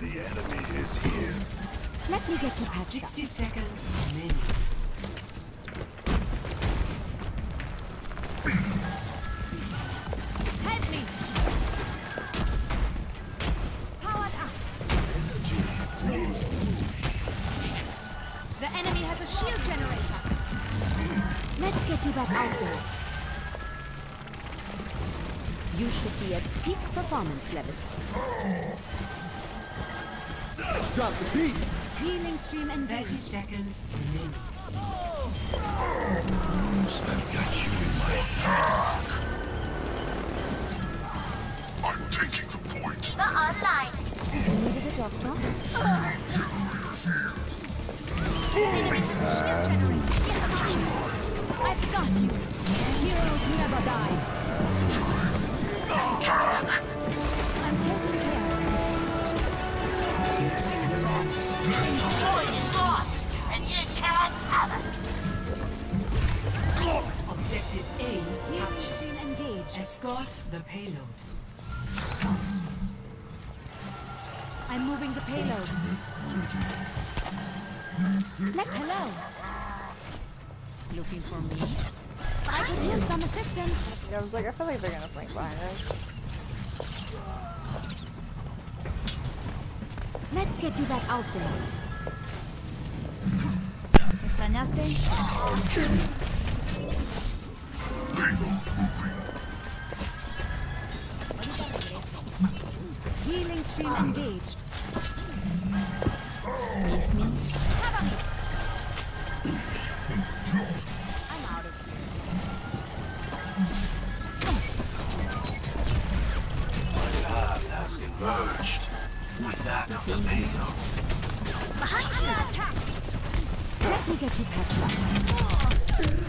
The enemy is here. Let me get you patched up. 60 seconds remaining. Help me! Powered up. The enemy has a shield generator. Let's get you back out there. You should be at peak performance levels. Drop the beat. Healing stream 30 seconds. I've got you in my sights. I'm taking the point. The online. Needed a doctor? Enemy has a shield generator. Get behind me. I've got you. Heroes never die. I'm Escort the payload. I'm moving the payload. Let hello. Looking for me? I could use some assistance. I was like, I feel like they're gonna flank behind us. Let's get you back out there. Stream engaged. Miss me? Cover me! I'm out of here. Path has converged with that of the payload. Under attack! Let me get you patched up. Oh.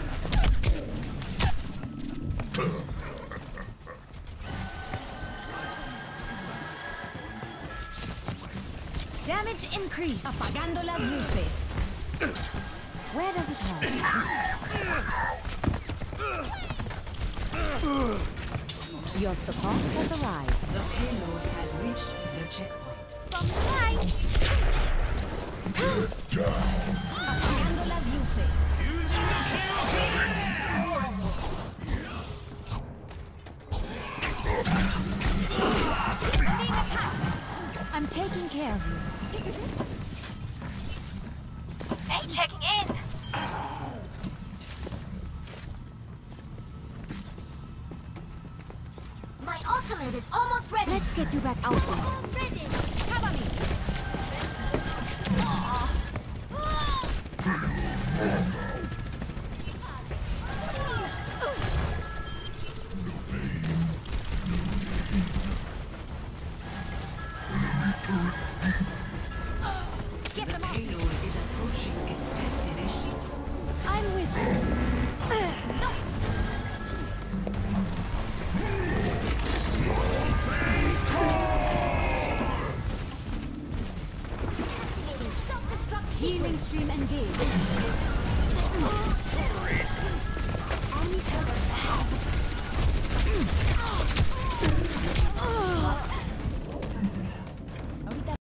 Damage increase. Apagando las luces. Where does it hurt? Your support has arrived. The payload has reached the checkpoint. From behind. Apagando las luces. I'm being attacked. I'm taking care of you. Hey, checking in. My ultimate is almost ready. Let's get you back out there. Ready. Cover me. Healing stream engaged. Help.